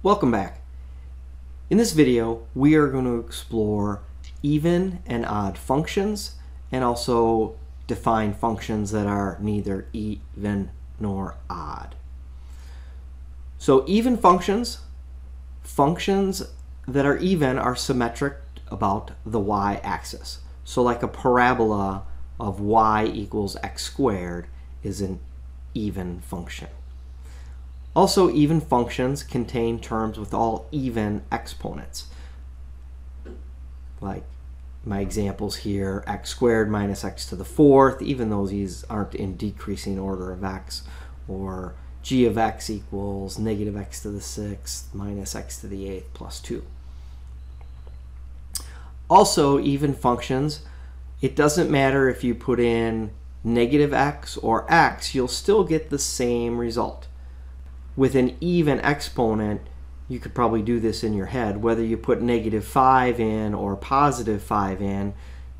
Welcome back. In this video, we are going to explore even and odd functions and also define functions that are neither even nor odd. So even functions, functions that are even are symmetric about the y-axis. So like a parabola of y equals x squared is an even function. Also, even functions contain terms with all even exponents. Like my examples here, x squared minus x to the fourth, even though these aren't in decreasing order of x, or g of x equals negative x to the sixth minus x to the eighth plus 2. Also, even functions, it doesn't matter if you put in negative x or x, you'll still get the same result. With an even exponent, you could probably do this in your head, whether you put negative 5 in or positive 5 in,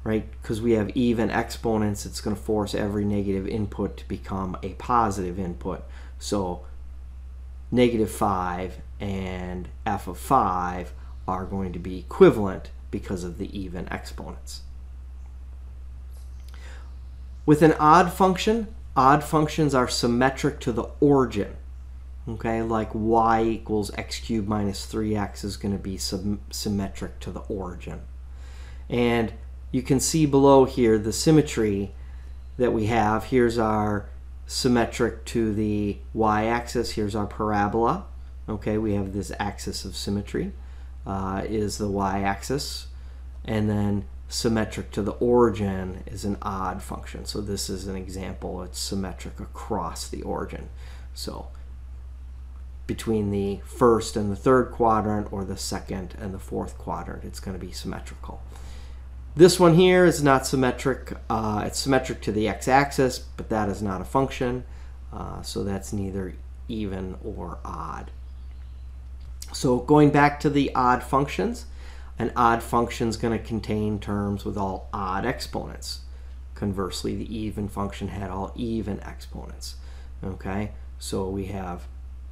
right? Because we have even exponents, it's going to force every negative input to become a positive input. So negative 5 and f of 5 are going to be equivalent because of the even exponents. With an odd function, odd functions are symmetric to the origin. Okay, like y equals x cubed minus 3x is going to be symmetric to the origin. And you can see below here the symmetry that we have. Here's our symmetric to the y-axis. Here's our parabola. Okay, we have this axis of symmetry uh, is the y-axis. And then symmetric to the origin is an odd function. So this is an example. It's symmetric across the origin. So between the first and the third quadrant or the second and the fourth quadrant, it's going to be symmetrical. This one here is not symmetric. Uh, it's symmetric to the x-axis, but that is not a function. Uh, so that's neither even or odd. So going back to the odd functions, an odd function is going to contain terms with all odd exponents. Conversely, the even function had all even exponents. Okay, so we have,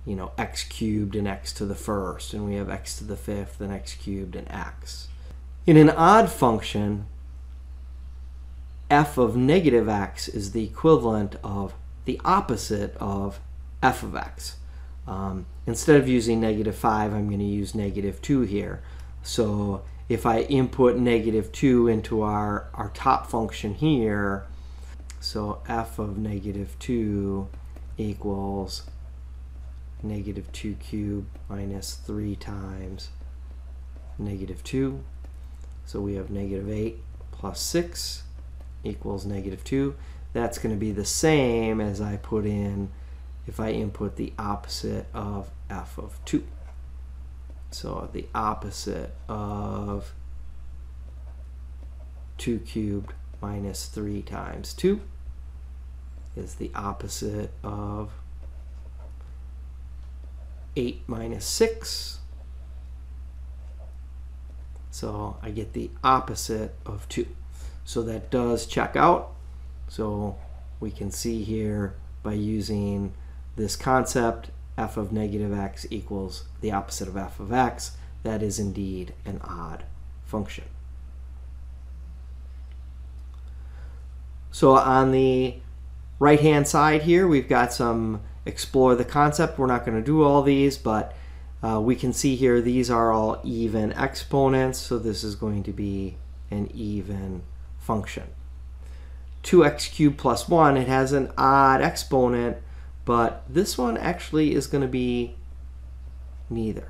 you know, x cubed and x to the first, and we have x to the fifth and x cubed and x. In an odd function, f of negative x is the equivalent of the opposite of f of x. Um, instead of using negative 5, I'm going to use negative 2 here. So if I input negative 2 into our, our top function here, so f of negative 2 equals negative 2 cubed minus 3 times negative 2. So we have negative 8 plus 6 equals negative 2. That's going to be the same as I put in if I input the opposite of f of 2. So the opposite of 2 cubed minus 3 times 2 is the opposite of 8 minus 6. So I get the opposite of 2. So that does check out. So we can see here by using this concept f of negative x equals the opposite of f of x, that is indeed an odd function. So on the right hand side here we've got some explore the concept. We're not going to do all these but uh, we can see here these are all even exponents so this is going to be an even function. 2x cubed plus 1 it has an odd exponent but this one actually is going to be neither.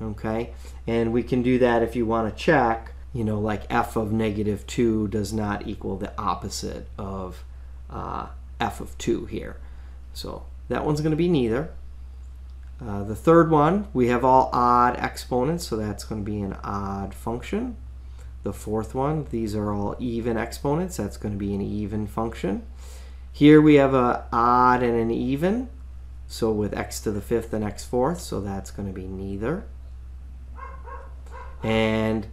Okay, and we can do that if you want to check, you know, like f of negative 2 does not equal the opposite of uh, f of 2 here. So that one's going to be neither. Uh, the third one, we have all odd exponents, so that's going to be an odd function. The fourth one, these are all even exponents, that's going to be an even function. Here we have a odd and an even. So with x to the fifth and x fourth, so that's going to be neither. And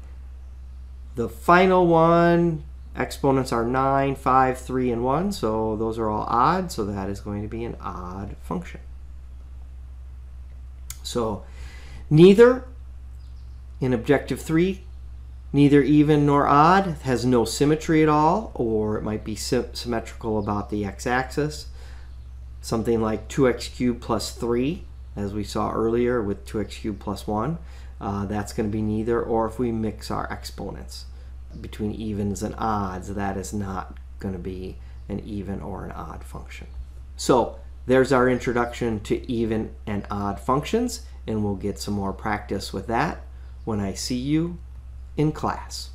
the final one, exponents are 9, 5, 3, and 1. So those are all odd, so that is going to be an odd function. So Neither, in objective 3, neither even nor odd has no symmetry at all, or it might be sy symmetrical about the x-axis. Something like 2x cubed plus 3, as we saw earlier with 2x cubed plus 1, uh, that's going to be neither. Or if we mix our exponents between evens and odds, that is not going to be an even or an odd function. So there's our introduction to even and odd functions, and we'll get some more practice with that when I see you in class.